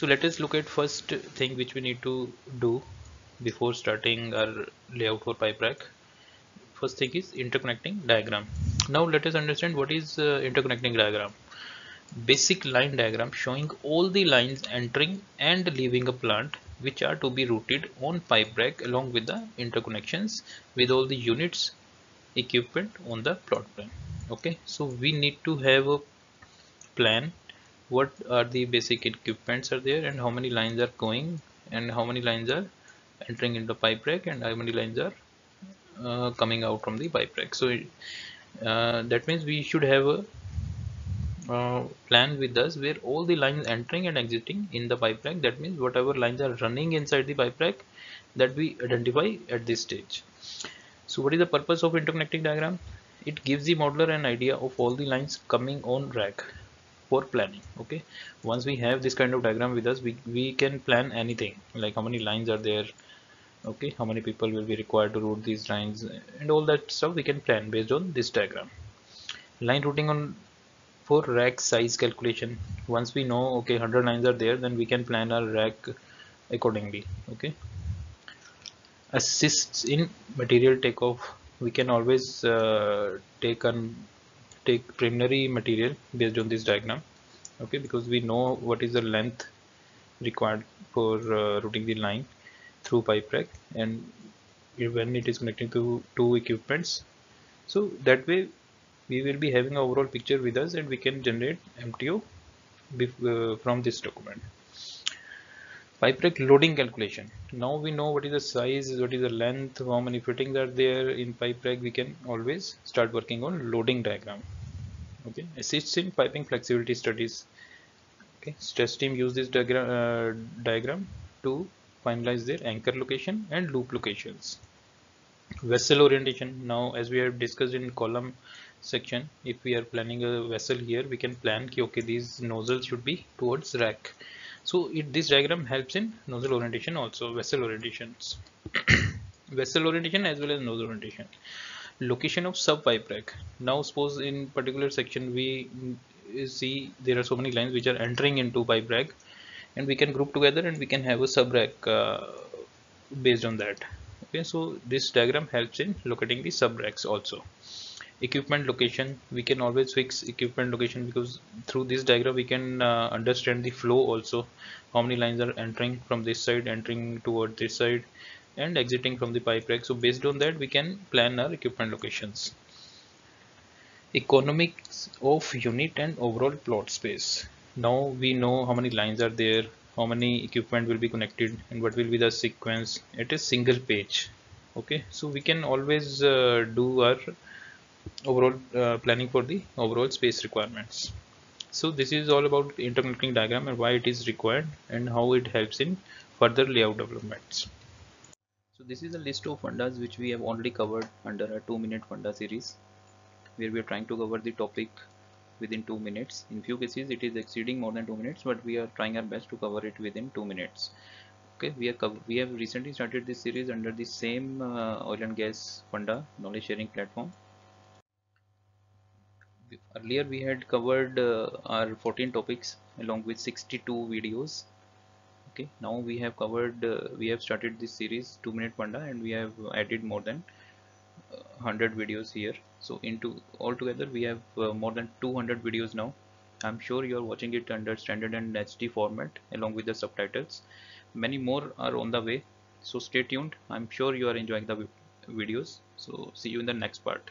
so let us look at first thing which we need to do before starting our layout for pipe rack first thing is interconnecting diagram. Now let us understand what is uh, interconnecting diagram. Basic line diagram showing all the lines entering and leaving a plant which are to be routed on pipe rack along with the interconnections with all the units equipment on the plot plan. Okay? So we need to have a plan what are the basic equipments are there and how many lines are going and how many lines are entering into pipe rack and how many lines are uh, coming out from the pipe rack. So uh, that means we should have a uh, plan with us where all the lines entering and exiting in the pipe rack. That means whatever lines are running inside the pipe rack that we identify at this stage. So what is the purpose of interconnecting diagram? It gives the modeler an idea of all the lines coming on rack for planning okay? Once we have this kind of diagram with us we, we can plan anything like how many lines are there okay? How many people will be required to route these lines and all that stuff we can plan based on this diagram. Line routing on for rack size calculation. Once we know okay 100 lines are there then we can plan our rack accordingly okay? Assists in material takeoff. We can always uh, take on take preliminary material based on this diagram okay because we know what is the length required for uh, routing the line through pipe rack and when it is connecting to two equipments. So that way we will be having overall picture with us and we can generate MTO uh, from this document pipe rack loading calculation. Now we know what is the size what is the length how many fittings are there in pipe rack. We can always start working on loading diagram. Okay. Assists in piping flexibility studies. Okay. Stress team use this diagram uh, diagram to finalize their anchor location and loop locations. Vessel orientation. Now as we have discussed in column section if we are planning a vessel here we can plan ki, okay these nozzles should be towards rack so it this diagram helps in nozzle orientation also vessel orientations. Vessel orientation as well as nozzle orientation. Location of sub pipe rack now suppose in particular section we see there are so many lines which are entering into pipe rack and we can group together and we can have a sub rack uh, based on that. Okay so this diagram helps in locating the sub racks also equipment location we can always fix equipment location because through this diagram we can uh, understand the flow also. How many lines are entering from this side entering toward this side and exiting from the pipe rack. So based on that we can plan our equipment locations. Economics of unit and overall plot space. Now we know how many lines are there how many equipment will be connected and what will be the sequence it is single page. Okay so we can always uh, do our overall uh, planning for the overall space requirements. So this is all about interconnecting diagram and why it is required and how it helps in further layout developments. So this is a list of fundas which we have already covered under a two minute funda series where we are trying to cover the topic within two minutes. In few cases it is exceeding more than two minutes but we are trying our best to cover it within two minutes. Okay we are we have recently started this series under the same uh, oil and gas funda knowledge sharing platform earlier we had covered uh, our 14 topics along with 62 videos. Okay now we have covered uh, we have started this series two minute funda and we have added more than 100 videos here. So into altogether we have uh, more than 200 videos now. I'm sure you are watching it under standard and HD format along with the subtitles. Many more are on the way. So stay tuned. I'm sure you are enjoying the videos. So see you in the next part